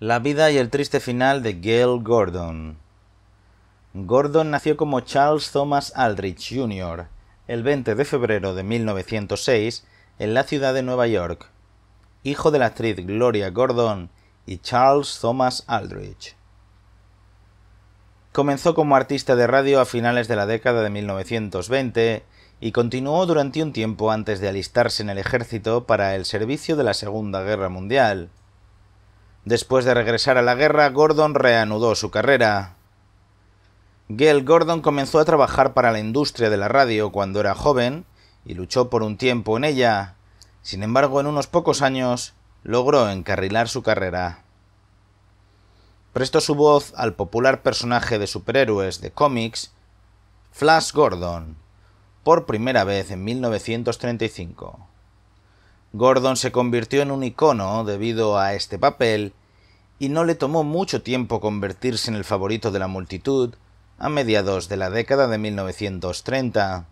La vida y el triste final de Gail Gordon. Gordon nació como Charles Thomas Aldrich Jr. el 20 de febrero de 1906 en la ciudad de Nueva York, hijo de la actriz Gloria Gordon y Charles Thomas Aldrich. Comenzó como artista de radio a finales de la década de 1920 y continuó durante un tiempo antes de alistarse en el ejército para el servicio de la Segunda Guerra Mundial. Después de regresar a la guerra, Gordon reanudó su carrera. Gail Gordon comenzó a trabajar para la industria de la radio cuando era joven y luchó por un tiempo en ella. Sin embargo, en unos pocos años logró encarrilar su carrera. Prestó su voz al popular personaje de superhéroes de cómics, Flash Gordon, por primera vez en 1935. Gordon se convirtió en un icono debido a este papel y no le tomó mucho tiempo convertirse en el favorito de la multitud a mediados de la década de 1930.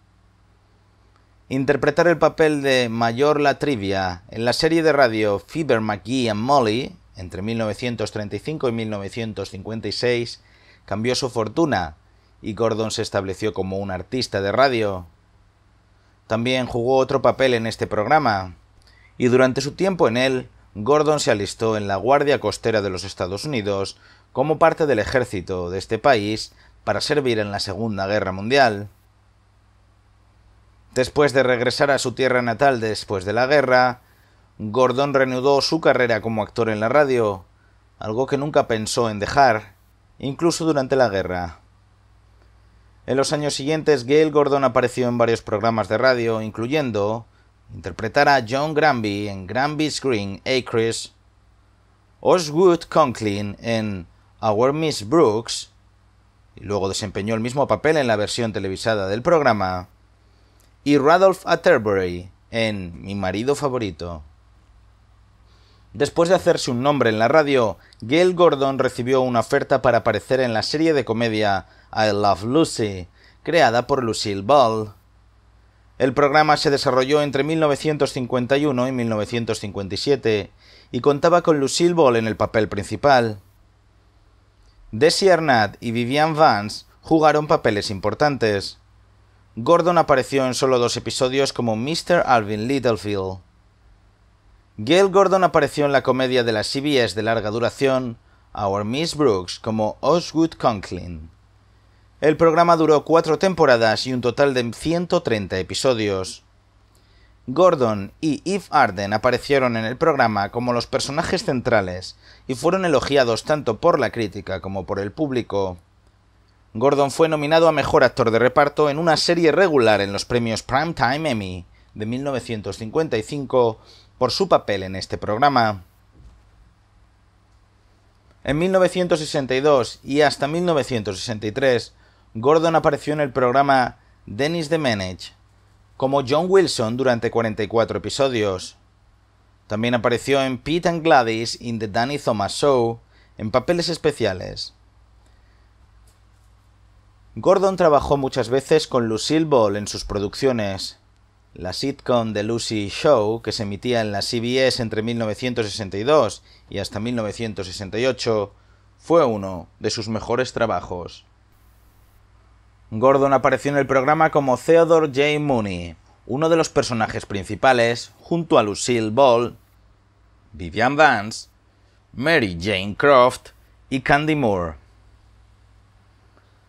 Interpretar el papel de Mayor La Trivia en la serie de radio Fever McGee and Molly entre 1935 y 1956 cambió su fortuna y Gordon se estableció como un artista de radio. También jugó otro papel en este programa, y durante su tiempo en él, Gordon se alistó en la Guardia Costera de los Estados Unidos como parte del ejército de este país para servir en la Segunda Guerra Mundial. Después de regresar a su tierra natal después de la guerra, Gordon reanudó su carrera como actor en la radio, algo que nunca pensó en dejar, incluso durante la guerra. En los años siguientes, Gail Gordon apareció en varios programas de radio, incluyendo interpretar a John Granby en Granby's Green Acres, Osgood Conklin en Our Miss Brooks, y luego desempeñó el mismo papel en la versión televisada del programa, y Rudolph Atterbury en Mi marido favorito. Después de hacerse un nombre en la radio, Gail Gordon recibió una oferta para aparecer en la serie de comedia I Love Lucy, creada por Lucille Ball. El programa se desarrolló entre 1951 y 1957 y contaba con Lucille Ball en el papel principal. Desi Arnett y Vivian Vance jugaron papeles importantes. Gordon apareció en solo dos episodios como Mr. Alvin Littlefield. Gail Gordon apareció en la comedia de la CBS de larga duración Our Miss Brooks como Osgood Conklin. El programa duró cuatro temporadas y un total de 130 episodios. Gordon y Eve Arden aparecieron en el programa como los personajes centrales y fueron elogiados tanto por la crítica como por el público. Gordon fue nominado a Mejor Actor de Reparto en una serie regular en los premios Primetime Emmy de 1955 por su papel en este programa. En 1962 y hasta 1963, Gordon apareció en el programa Dennis the Manage como John Wilson durante 44 episodios. También apareció en Pete and Gladys in the Danny Thomas Show en papeles especiales. Gordon trabajó muchas veces con Lucille Ball en sus producciones, la sitcom The Lucy Show, que se emitía en la CBS entre 1962 y hasta 1968, fue uno de sus mejores trabajos. Gordon apareció en el programa como Theodore J. Mooney, uno de los personajes principales, junto a Lucille Ball, Vivian Vance, Mary Jane Croft y Candy Moore.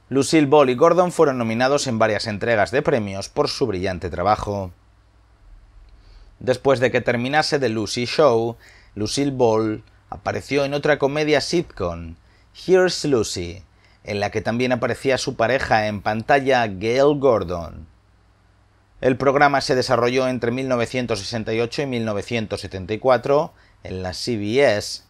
Lucille Ball y Gordon fueron nominados en varias entregas de premios por su brillante trabajo. Después de que terminase The Lucy Show, Lucille Ball apareció en otra comedia sitcom, Here's Lucy, en la que también aparecía su pareja en pantalla Gail Gordon. El programa se desarrolló entre 1968 y 1974 en la CBS.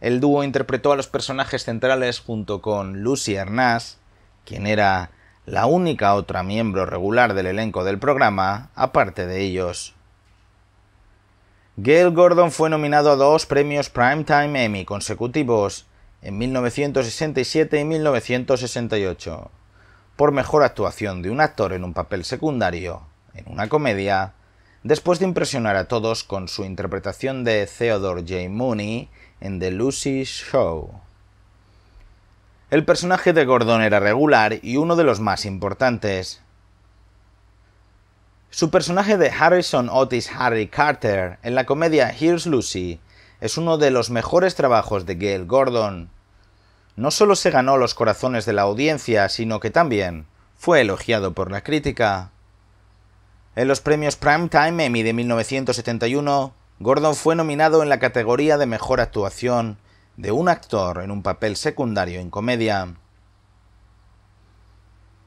El dúo interpretó a los personajes centrales junto con Lucy Arnaz, quien era la única otra miembro regular del elenco del programa, aparte de ellos. Gail Gordon fue nominado a dos premios Primetime Emmy consecutivos en 1967 y 1968 por mejor actuación de un actor en un papel secundario en una comedia, después de impresionar a todos con su interpretación de Theodore J. Mooney en The Lucy Show. El personaje de Gordon era regular y uno de los más importantes. Su personaje de Harrison Otis Harry Carter en la comedia Here's Lucy es uno de los mejores trabajos de Gail Gordon. No solo se ganó los corazones de la audiencia, sino que también fue elogiado por la crítica. En los premios Primetime Emmy de 1971, Gordon fue nominado en la categoría de Mejor Actuación de un actor en un papel secundario en comedia.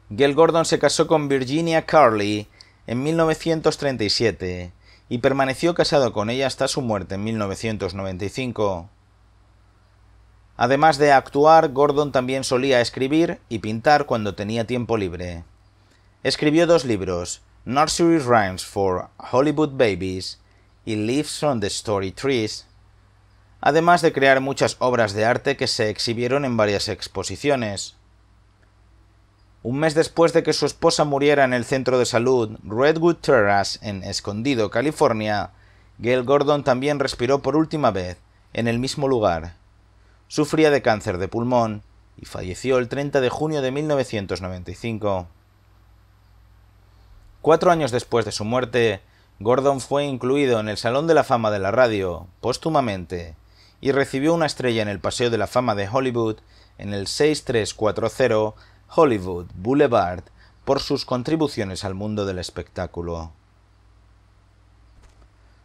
Gail Gordon se casó con Virginia Carley en 1937 y permaneció casado con ella hasta su muerte en 1995. Además de actuar, Gordon también solía escribir y pintar cuando tenía tiempo libre. Escribió dos libros, Nursery Rhymes for Hollywood Babies y Leaves from the Story Trees, además de crear muchas obras de arte que se exhibieron en varias exposiciones. Un mes después de que su esposa muriera en el centro de salud Redwood Terrace en Escondido, California, Gail Gordon también respiró por última vez en el mismo lugar. Sufría de cáncer de pulmón y falleció el 30 de junio de 1995. Cuatro años después de su muerte, Gordon fue incluido en el Salón de la Fama de la Radio, póstumamente, y recibió una estrella en el Paseo de la Fama de Hollywood en el 6340 Hollywood Boulevard por sus contribuciones al mundo del espectáculo.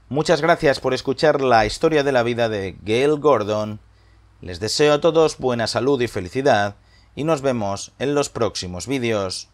Muchas gracias por escuchar la historia de la vida de Gail Gordon. Les deseo a todos buena salud y felicidad y nos vemos en los próximos vídeos.